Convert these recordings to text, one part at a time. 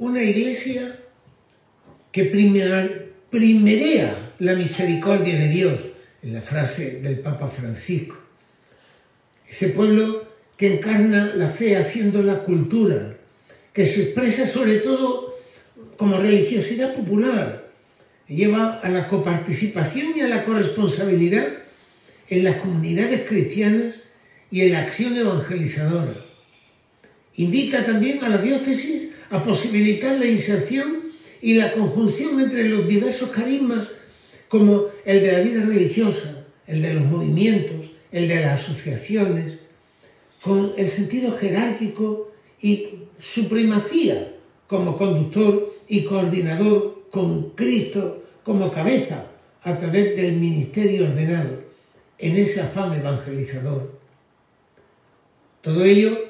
una iglesia que primerea la misericordia de Dios, en la frase del Papa Francisco. Ese pueblo que encarna la fe haciendo la cultura, que se expresa sobre todo como religiosidad popular, lleva a la coparticipación y a la corresponsabilidad en las comunidades cristianas y en la acción evangelizadora. Invita también a la diócesis a posibilitar la inserción y la conjunción entre los diversos carismas como el de la vida religiosa, el de los movimientos, el de las asociaciones, con el sentido jerárquico y su primacía como conductor y coordinador con Cristo como cabeza a través del ministerio ordenado en ese afán evangelizador. Todo ello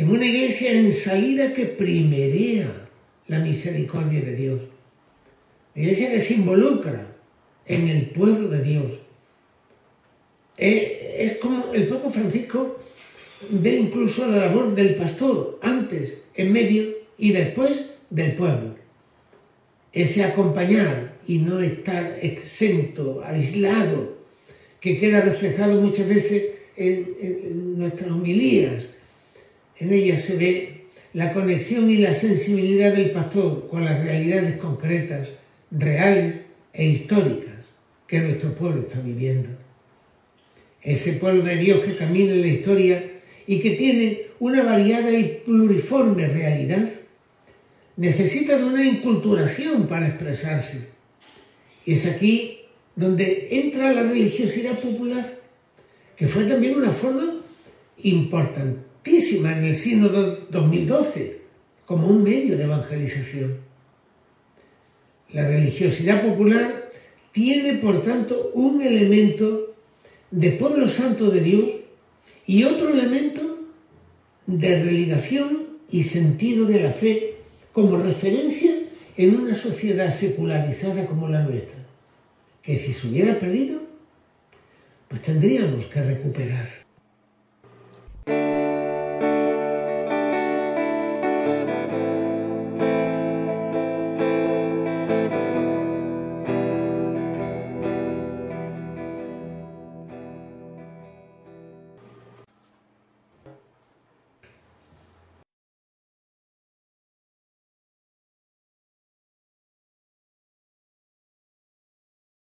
en una iglesia en salida que primerea la misericordia de Dios. La iglesia que se involucra en el pueblo de Dios. Es como el Papa Francisco ve incluso la labor del pastor antes, en medio y después del pueblo. Ese acompañar y no estar exento, aislado, que queda reflejado muchas veces en, nuestras homilías. En ellas se ve la conexión y la sensibilidad del pastor con las realidades concretas, reales e históricas que nuestro pueblo está viviendo. Ese pueblo de Dios que camina en la historia y que tiene una variada y pluriforme realidad, necesita de una inculturación para expresarse. Y es aquí donde entra la religiosidad popular, que fue también una forma en el Sínodo 2012, como un medio de evangelización. La religiosidad popular tiene, por tanto, un elemento de pueblo santo de Dios y otro elemento de religación y sentido de la fe como referencia en una sociedad secularizada como la nuestra, que si se hubiera perdido, pues tendríamos que recuperar.